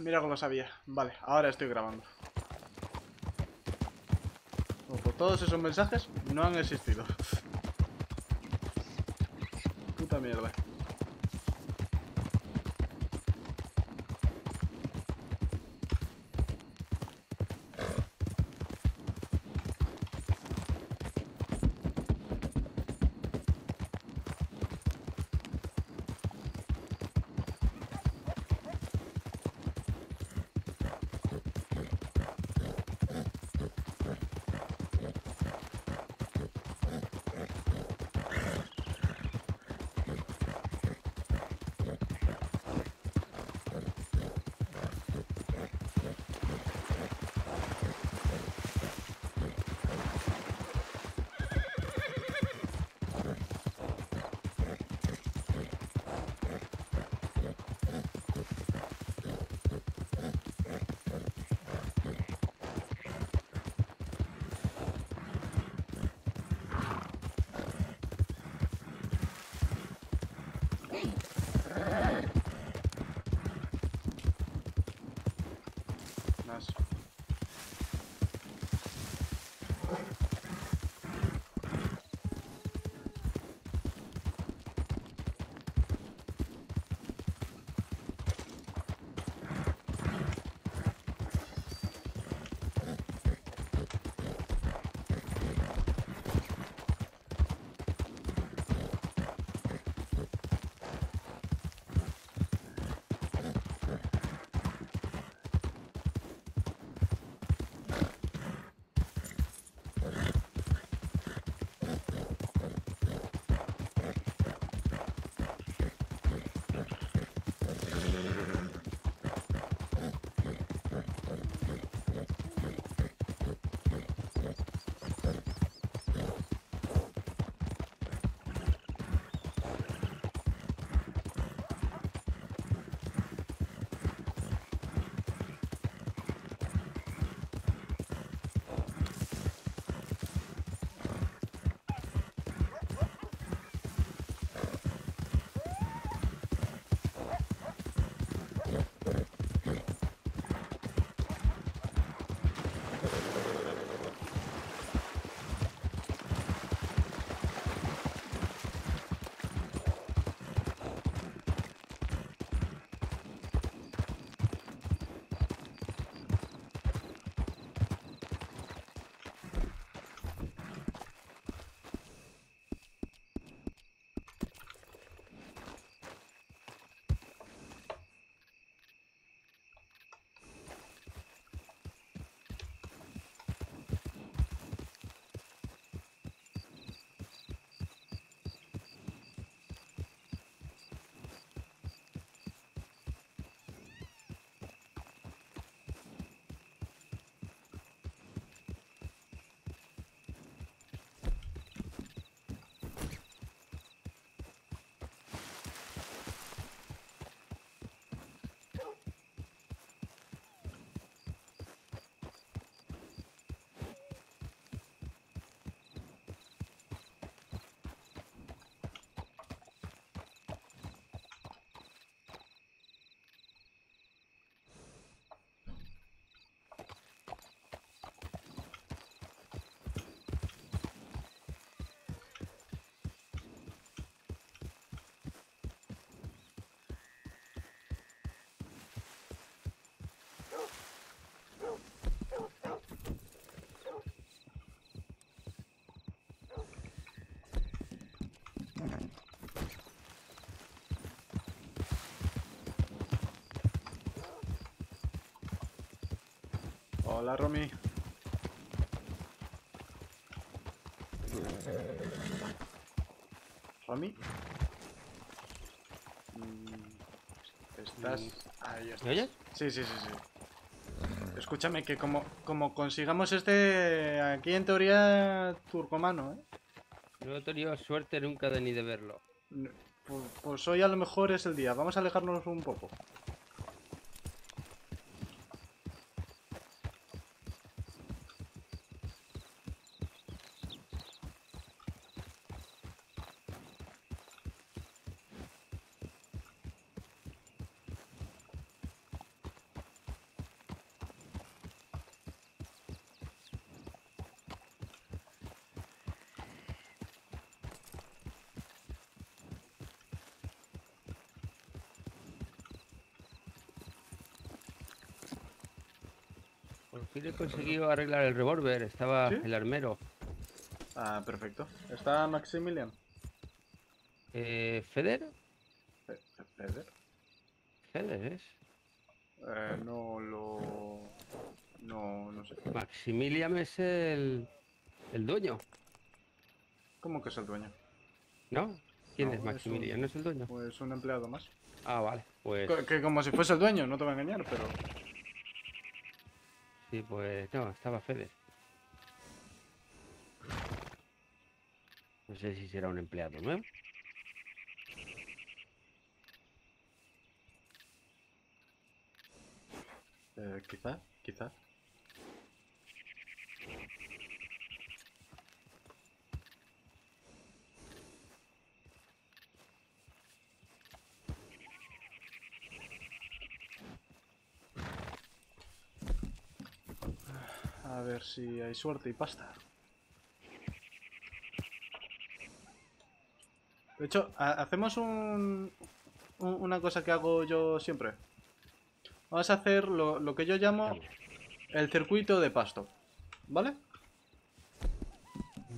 mira lo sabía. Vale, ahora estoy grabando. Ojo, todos esos mensajes no han existido. Puta mierda. Más. Hola, Romy. ¿Romy? Mm, ¿Estás...? Ahí estás. ¿Me oyes? Sí, sí, sí, sí. Escúchame, que como, como consigamos este... Aquí en teoría turcomano, ¿eh? No he tenido suerte nunca de ni de verlo. Pues, pues hoy a lo mejor es el día. Vamos a alejarnos un poco. Por fin he conseguido arreglar el revólver. Estaba ¿Sí? el armero. Ah, perfecto. ¿Está Maximilian? Eh, ¿Feder? Fe- Fe- Feder. Feder es. Eh, no lo... No, no sé. Maximilian es el, el dueño, ¿Cómo que es el dueño? ¿no? ¿Quién No, es Maximilian? ¿No es el dueño? Pues un empleado más. Ah, vale. Pues Que como si fuese el dueño, no te voy a engañar, pero... sí, pues no, estaba Feder. No sé si será un empleado nuevo. Eh, quizá, quizá. A ver si hay suerte y pasta. De hecho, ha- hacemos un, un- una cosa que hago yo siempre. Vamos a hacer lo, lo que yo llamo el circuito de pasto. ¿Vale?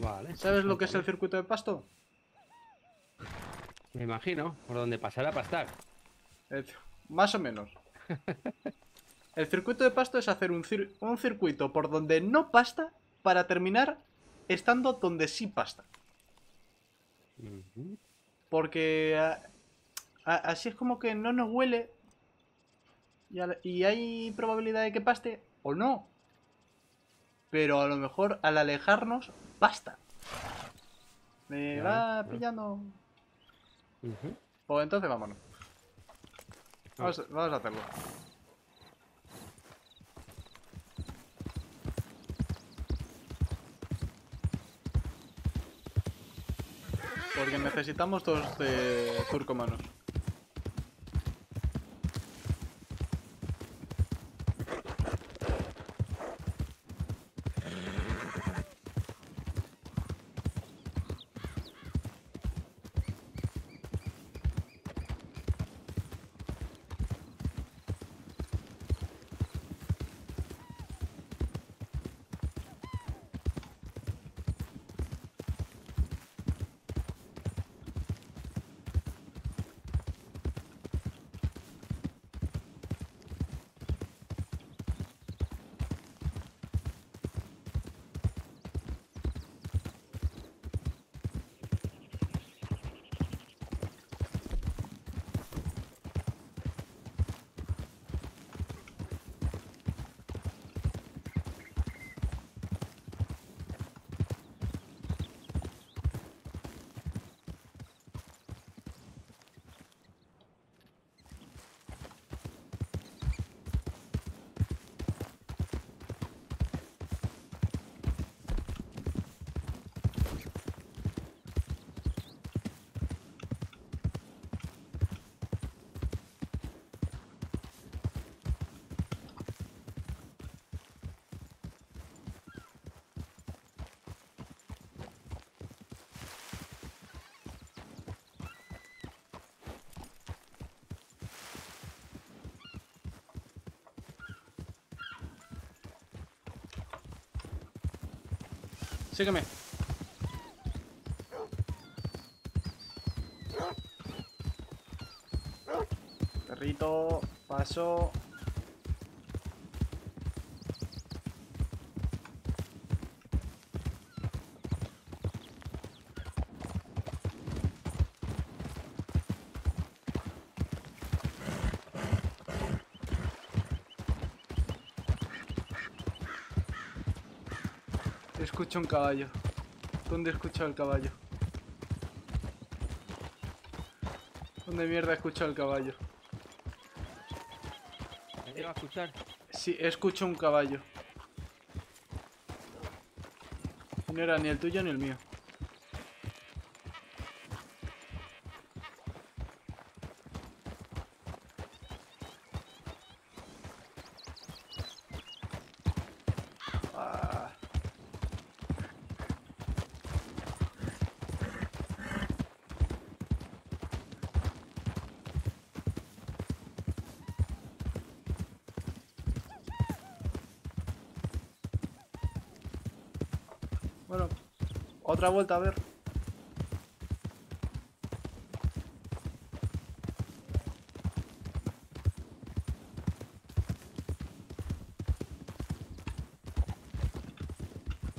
Vale. ¿Sabes lo que es el circuito de pasto? Me imagino, por donde pasará a pastar. Eh, más o menos. El circuito de pasto es hacer un, cir- un circuito por donde no pasta para terminar estando donde sí pasta. Porque a- a- así es como que no nos huele y, hay probabilidad de que paste o no. Pero a lo mejor al alejarnos, pasta. Me va pillando. Pues entonces vámonos. Vamos, Ah. vamos a hacerlo. Porque necesitamos dos de turcomanos. Sígueme. Perrito, paso. Escucho un caballo. ¿Dónde he escuchado el caballo? ¿Dónde mierda he escuchado el caballo? ¿Me a escuchar? Sí, escucho un caballo. No era ni el tuyo ni el mío. Ah. Bueno, otra vuelta a ver.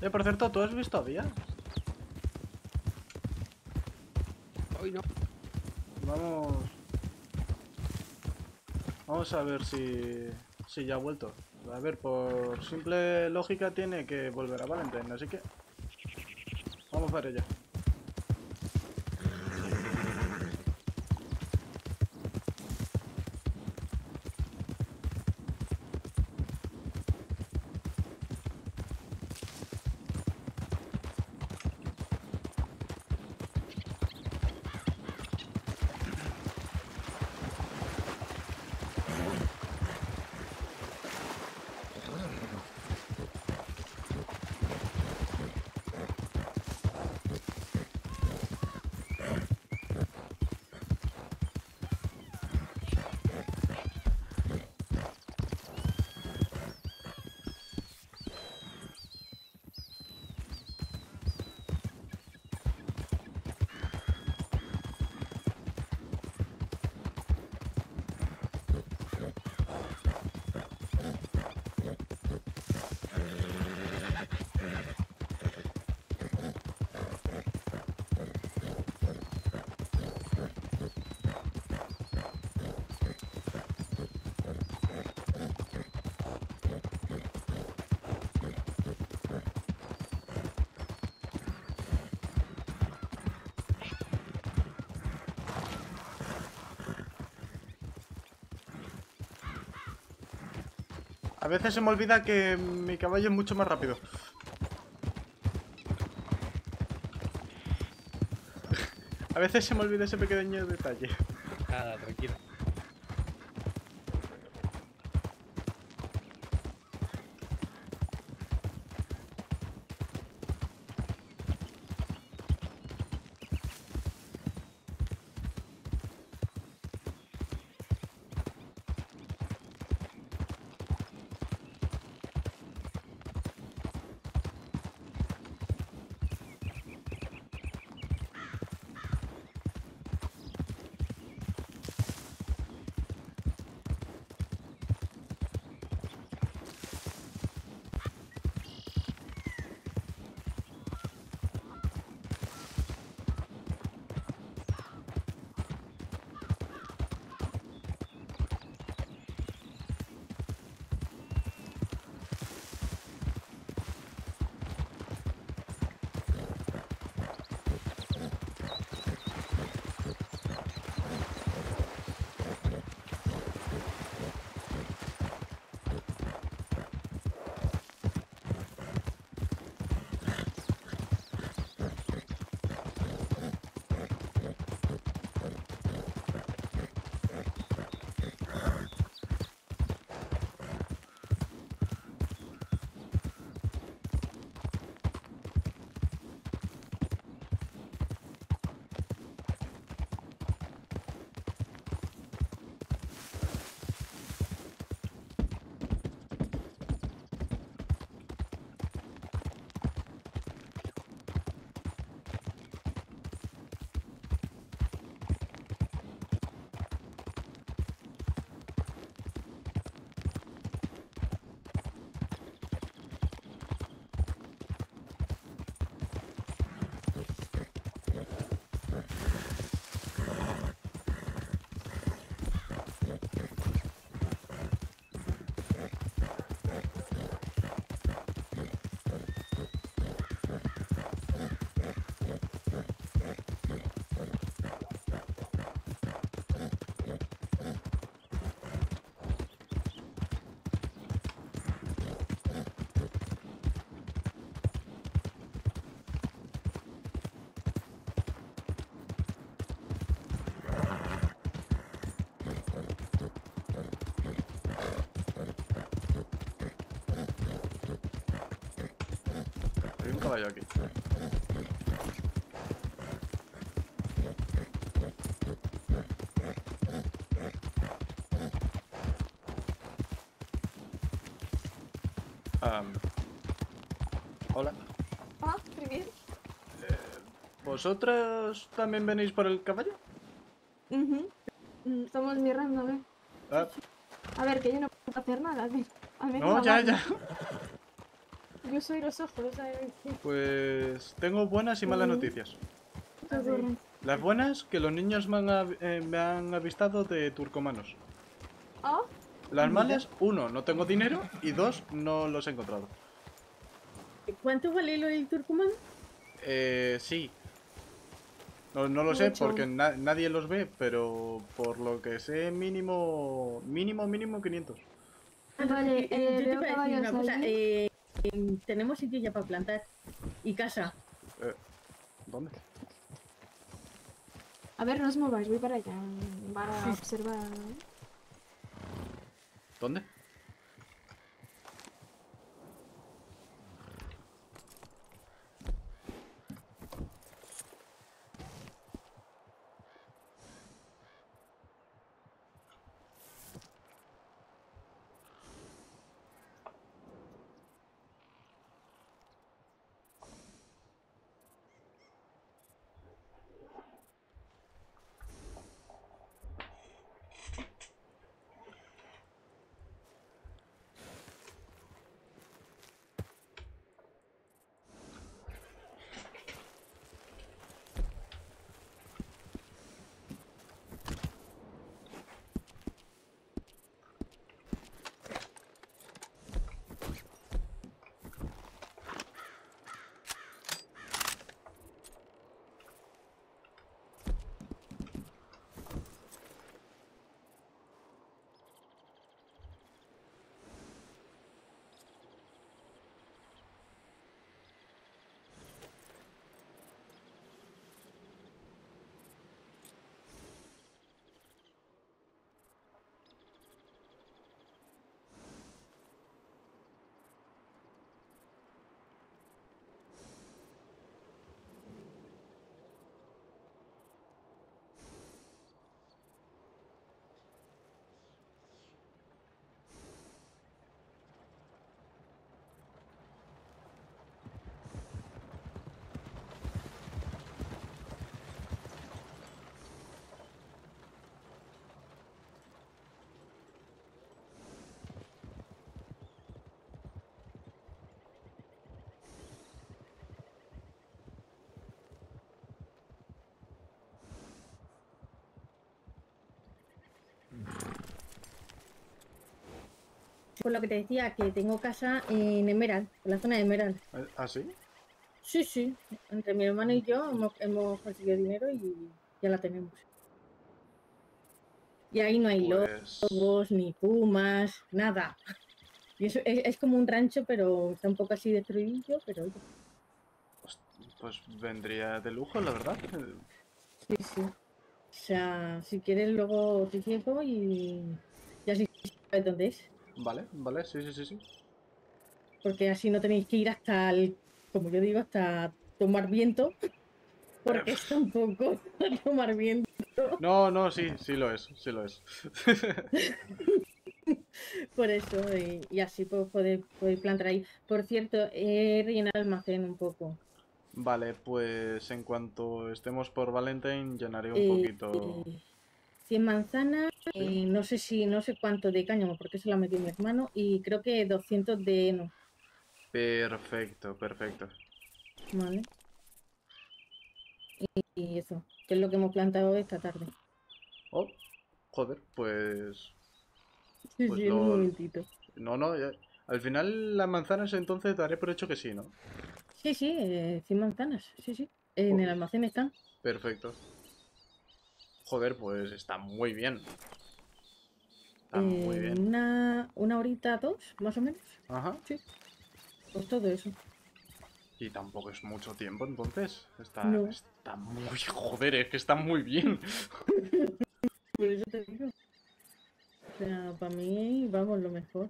Eh, por cierto, ¿tú has visto a Día? Hoy no. Vamos... Vamos a ver si... Si ya ha vuelto. A ver, por simple lógica tiene que volver a Valentine, así que... Para allá. A veces se me olvida que mi caballo es mucho más rápido. A veces se me olvida ese pequeño detalle. Nada, tranquilo. Un caballo aquí. Hola. Ah, muy bien. ¿Vosotros también venís por el caballo? Ujú. Mm, Estamos mirando, a ver. Ah, A ver, que yo no puedo hacer nada. a ver. A ver, no, ya, ya. Yo soy los ojos, ¿sabes? ¿Qué Pues tengo buenas y malas noticias. Las buenas, que los niños me han, av- eh, me han avistado de turcomanos. Ah, Las malas, uno, no tengo dinero y dos, no los he encontrado. ¿Cuánto vale lo del Turcomán? Eh, sí. No, no lo sé porque na- nadie los ve, pero por lo que sé, mínimo, mínimo, mínimo 500. Vale, eh, yo te a decir una cosa. allí. eh, tenemos sitio ya para plantar. Y casa. Eh, ¿Dónde? A ver, no os mováis, voy para allá. Para observar. ¿Dónde? Lo que te decía, que tengo casa en Emerald, en la zona de Emerald. ¿Ah, sí? Sí, sí. Entre mi hermano y yo hemos, hemos conseguido dinero y ya la tenemos. Y ahí no hay Pues... lobos, ni pumas, nada. Y eso es, es como un rancho, pero está un poco así destruido, pero Pues vendría de lujo, la verdad. Sí, sí. O sea, si quieres luego te llevo y ya sí sabes dónde es. Vale, vale, sí, sí, sí, sí. Porque así no tenéis que ir hasta el, como yo digo, hasta tomar viento. Porque es un poco tomar viento. No, no, sí, sí lo es, sí lo es. Por eso, y, y así pues, podéis, podéis plantar ahí. Por cierto, he rellenado el almacén un poco. Vale, pues en cuanto estemos por Valentine llenaré un Eh, poquito. eh, 100 manzanas, eh, no sé si, no sé cuánto de cáñamo, porque se la metió mi hermano, y creo que 200 de heno, Perfecto, perfecto. ¿vale? Y, y eso, que es lo que hemos plantado esta tarde. Oh, joder, pues... Sí, Pues sí, un lo- momentito. No, no, ya- al final las manzanas entonces daré por hecho que sí, ¿no? Sí, sí, eh, 100 manzanas, sí, sí. En el Oh. almacén están. Perfecto. Joder, pues está muy bien. Está Eh, muy bien. Una, una horita, dos, más o menos. Ajá. Pues todo eso. Y tampoco es mucho tiempo, entonces. Está, No. está muy... Joder, es que está muy bien. Por eso te digo. O sea, para mí, vamos, lo mejor.